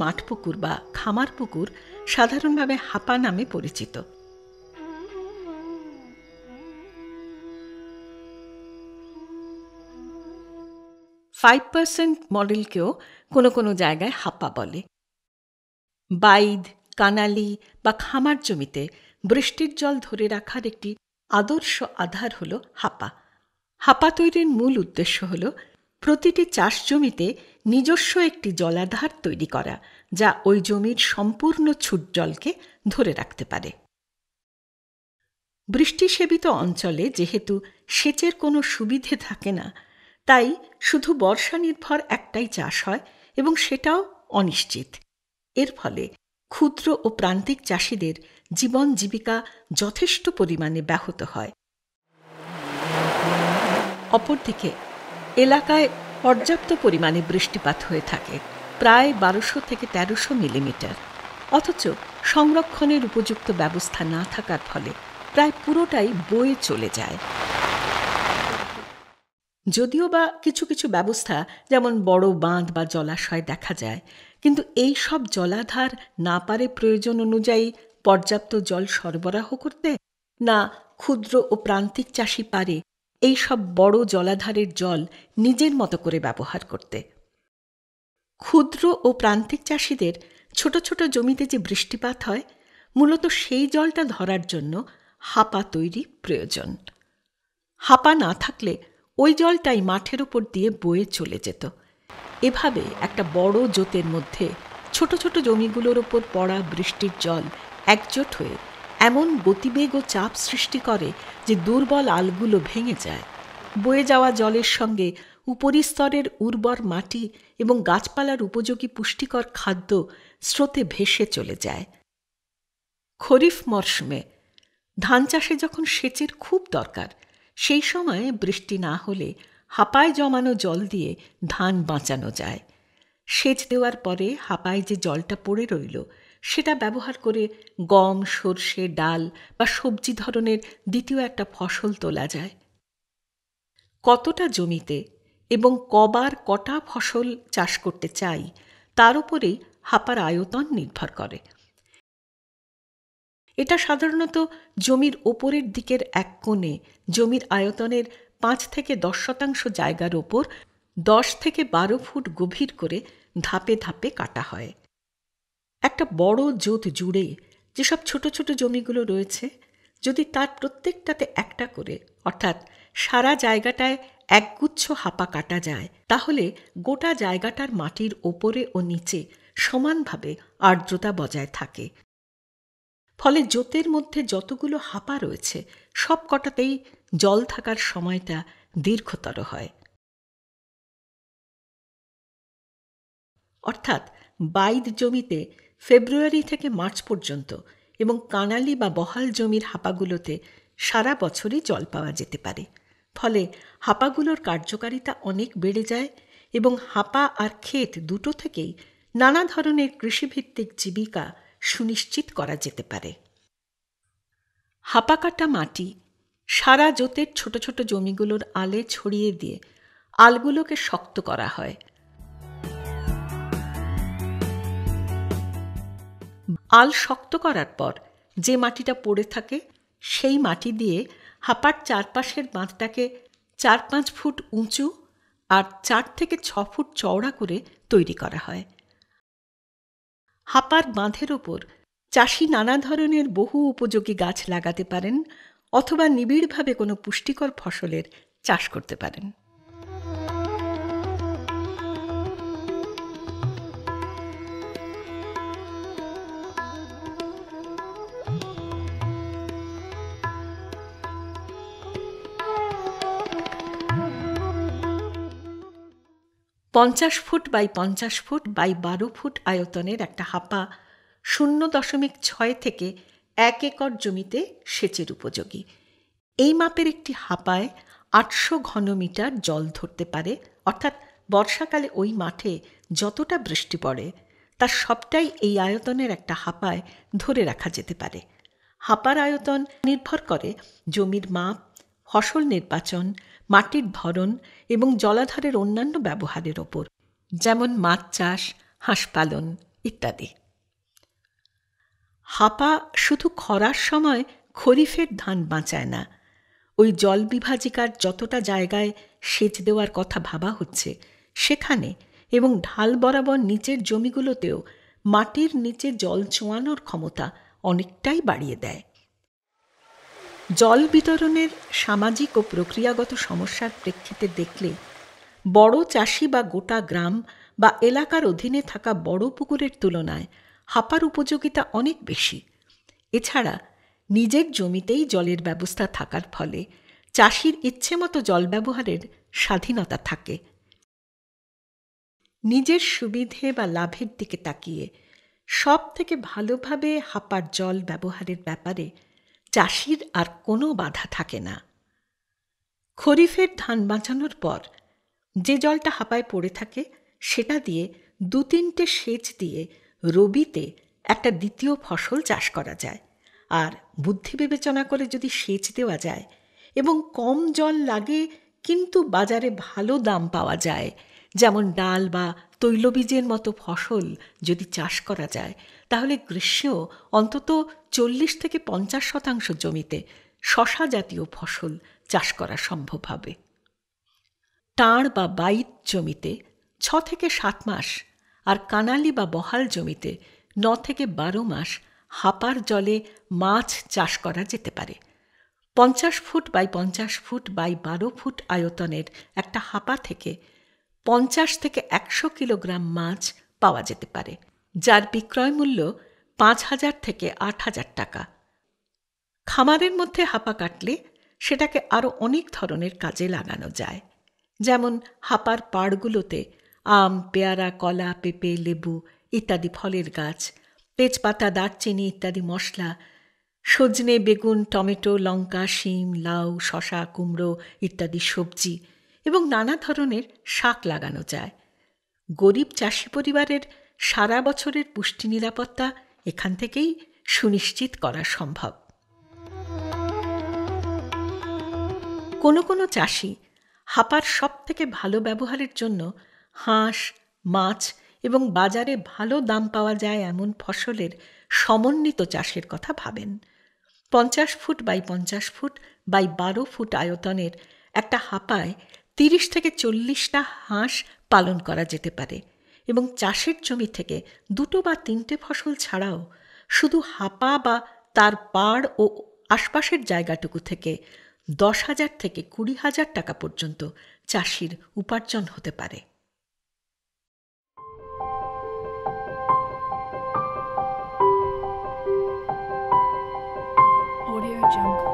মাঠ পুকুর বা খামার পুকুর সাধারণভাবে হাপা নামে পরিচিত। ফাইভ পার্সেন্ট মডেলকেও কোনো কোনো জায়গায় হাপা বলে। বাইদ কানালি বা খামার জমিতে বৃষ্টির জল ধরে রাখার একটি আদর্শ আধার হল হাপা। হাপা তৈরির মূল উদ্দেশ্য হল প্রতিটি চাষ জমিতে নিজস্ব একটি জলাধার তৈরি করা, যা ওই জমির সম্পূর্ণ ছুট জলকে ধরে রাখতে পারে। বৃষ্টিসেবিত অঞ্চলে যেহেতু সেচের কোনো সুবিধে থাকে না, তাই শুধু বর্ষা নির্ভর একটাই চাষ হয় এবং সেটাও অনিশ্চিত। এর ফলে ক্ষুদ্র ও প্রান্তিক চাষিদের জীবন জীবিকা যথেষ্ট পরিমাণে ব্যাহত হয়। অপরদিকে, এলাকায় পর্যাপ্ত পরিমাণে বৃষ্টিপাত হয়ে থাকে, প্রায় বারোশো থেকে তেরোশো মিলিমিটার। অথচ সংরক্ষণের উপযুক্ত ব্যবস্থা না থাকার ফলে প্রায় পুরোটাই বয়ে চলে যায়। যদিও বা কিছু কিছু ব্যবস্থা, যেমন বড় বাঁধ বা জলাশয় দেখা যায়, কিন্তু এই সব জলাধার না পারে প্রয়োজন অনুযায়ী পর্যাপ্ত জল সরবরাহ করতে, না ক্ষুদ্র ও প্রান্তিক চাষি পারে এই সব বড় জলাধারের জল নিজের মতো করে ব্যবহার করতে। ক্ষুদ্র ও প্রান্তিক চাষিদের ছোট ছোট জমিতে যে বৃষ্টিপাত হয়, মূলত সেই জলটা ধরার জন্য হাপা তৈরি প্রয়োজন। হাপা না থাকলে ওই জলটাই মাঠের উপর দিয়ে বয়ে চলে যেত। এভাবে একটা বড় জোতের মধ্যে ছোট ছোট জমিগুলোর ওপর পড়া বৃষ্টির জল একজোট হয়ে এমন গতিবেগ ও চাপ সৃষ্টি করে যে দুর্বল আলগুলো ভেঙে যায়। বয়ে যাওয়া জলের সঙ্গে উপরিস্তরের উর্বর মাটি এবং গাছপালার উপযোগী পুষ্টিকর খাদ্য স্রোতে ভেসে চলে যায়। খরিফ মরশুমে ধান চাষে যখন সেচের খুব দরকার, সেই সময়ে বৃষ্টি না হলে হাপায় জমানো জল দিয়ে ধান বাঁচানো যায়। সেচ দেওয়ার পরে হাপায় যে জলটা পড়ে রইল সেটা ব্যবহার করে গম, সর্ষে, ডাল বা সবজি ধরনের দ্বিতীয় একটা ফসল তোলা যায়। কতটা জমিতে এবং কবার কটা ফসল চাষ করতে চাই, তার উপরেই হাপার আয়তন নির্ভর করে। এটা সাধারণত জমির ওপরের দিকের এক কোণে জমির আয়তনের পাঁচ থেকে দশ শতাংশ জায়গার ওপর দশ থেকে বারো ফুট গভীর করে ধাপে ধাপে কাটা হয়। একটা বড় জোত জুড়ে যেসব ছোট ছোট জমিগুলো রয়েছে, যদি তার প্রত্যেকটাতে একটা করে, অর্থাৎ সারা জায়গাটায় একগুচ্ছ হাপা কাটা যায়, তাহলে গোটা জায়গাটার মাটির ওপরে ও নিচে সমানভাবে আর্দ্রতা বজায় থাকে। ফলে জোতের মধ্যে যতগুলো হাপা রয়েছে সব কটাতেই জল থাকার সময়টা দীর্ঘতর হয়। অর্থাৎ বাইদ জমিতে ফেব্রুয়ারি থেকে মার্চ পর্যন্ত এবং কানালি বা বহাল জমির হাপাগুলোতে সারা বছরই জল পাওয়া যেতে পারে। ফলে হাপাগুলোর কার্যকারিতা অনেক বেড়ে যায় এবং হাপা আর ক্ষেত দুটো থেকেই নানা ধরনের কৃষিভিত্তিক জীবিকা সুনিশ্চিত করা যেতে পারে। হাপা কাটা মাটি সারা জোতের ছোট ছোট জমিগুলোর আলে ছড়িয়ে দিয়ে আলগুলোকে শক্ত করা হয় আল শক্ত করার পর যে মাটিটা পড়ে থাকে, সেই মাটি দিয়ে হাপার চারপাশের বাঁধটাকে চার পাঁচ ফুট উঁচু আর চার থেকে ছ ফুট চওড়া করে তৈরি করা হয়। হাপার বাঁধের ওপর চাষি নানা ধরনের বহু উপযোগী গাছ লাগাতে পারেন অথবা নিবিড়ভাবে কোনো পুষ্টিকর ফসলের চাষ করতে পারেন। পঞ্চাশ ফুট বাই পঞ্চাশ ফুট বাই বারো ফুট আয়তনের একটা হাপা শূন্য দশমিক ছয় থেকে এক একর জমিতে সেচের উপযোগী। এই মাপের একটি হাপায় আটশো ঘনমিটার জল ধরতে পারে, অর্থাৎ বর্ষাকালে ওই মাঠে যতটা বৃষ্টি পড়ে, তার সবটাই এই আয়তনের একটা হাপায় ধরে রাখা যেতে পারে। হাপার আয়তন নির্ভর করে জমির মাপ, ফসল নির্বাচন মাটির ধরন এবং জলাধারের অন্যান্য ব্যবহারের ওপর, যেমন মাছ চাষ, হাঁস পালন ইত্যাদি। হাপা শুধু খরার সময় খরিফের ধান বাঁচায় না, ওই জল বিভাজিকার যতটা জায়গায় সেচ দেওয়ার কথা ভাবা হচ্ছে, সেখানে এবং ঢাল বরাবর নিচের জমিগুলোতেও মাটির নিচে জল চোয়ানোর ক্ষমতা অনেকটাই বাড়িয়ে দেয়। জল বিতরণের সামাজিক ও প্রক্রিয়াগত সমস্যার প্রেক্ষিতে দেখলে, বড় চাষি বা গোটা গ্রাম বা এলাকার অধীনে থাকা বড় পুকুরের তুলনায় হাপার উপযোগিতা অনেক বেশি। এছাড়া, নিজের জমিতেই জলের ব্যবস্থা থাকার ফলে চাষির ইচ্ছে মতো জল ব্যবহারের স্বাধীনতা থাকে। নিজের সুবিধে বা লাভের দিকে তাকিয়ে সব থেকে ভালোভাবে হাপার জল ব্যবহারের ব্যাপারে চাষির আর কোনো বাধা থাকে না। খরিফের ধান বাঁচানোর পর যে জলটা হাপায় পড়ে থাকে, সেটা দিয়ে দু তিনটে সেচ দিয়ে রবিতে একটা দ্বিতীয় ফসল চাষ করা যায়। আর বুদ্ধি বিবেচনা করে যদি সেচ দেওয়া যায় এবং কম জল লাগে, কিন্তু বাজারে ভালো দাম পাওয়া যায় যেমন ডাল বা তৈলবীজের মতো ফসল যদি চাষ করা যায়, তাহলে গ্রীষ্মেও অন্তত চল্লিশ থেকে পঞ্চাশ শতাংশ জমিতে শশা জাতীয় ফসল চাষ করা সম্ভব হবে। টাঁড় বা বাইত জমিতে ছ থেকে সাত মাস আর কানালি বা বহাল জমিতে ন থেকে বারো মাস হাপার জলে মাছ চাষ করা যেতে পারে। পঞ্চাশ ফুট বাই পঞ্চাশ ফুট বাই বারো ফুট আয়তনের একটা হাপা থেকে পঞ্চাশ থেকে একশো কিলোগ্রাম মাছ পাওয়া যেতে পারে, যার বিক্রয় মূল্য পাঁচ হাজার থেকে আট হাজার টাকা। খামারের মধ্যে হাপা কাটলে সেটাকে আরও অনেক ধরনের কাজে লাগানো যায়, যেমন হাপার পাড়গুলোতে আম, পেয়ারা, কলা, পেঁপে, লেবু ইত্যাদি ফলের গাছ, তেজপাতা, দারচিনি ইত্যাদি মশলা, সজনে, বেগুন, টমেটো, লঙ্কা, শিম, লাউ শশা কুমড়ো ইত্যাদি সবজি এবং নানা ধরনের শাক লাগানো যায়। গরিব চাষি পরিবারের সারা বছরের পুষ্টি নিরাপত্তা এখান থেকেই সুনিশ্চিত করা সম্ভব। কোনো কোনো চাষি হাপার সব থেকে ভালো ব্যবহারের জন্য হাঁস, মাছ এবং বাজারে ভালো দাম পাওয়া যায় এমন ফসলের সমন্বিত চাষের কথা ভাবেন। পঞ্চাশ ফুট বাই পঞ্চাশ ফুট বাই বারো ফুট আয়তনের একটা হাপায় তিরিশ থেকে চল্লিশটা হাঁস পালন করা যেতে পারে এবং চাষের জমি থেকে দুটো বা তিনটে ফসল ছাড়াও শুধু হাপা বা তার পাড় ও আশপাশের জায়গাটুকু থেকে দশ হাজার থেকে কুড়ি হাজার টাকা পর্যন্ত চাষির উপার্জন হতে পারে Thank you.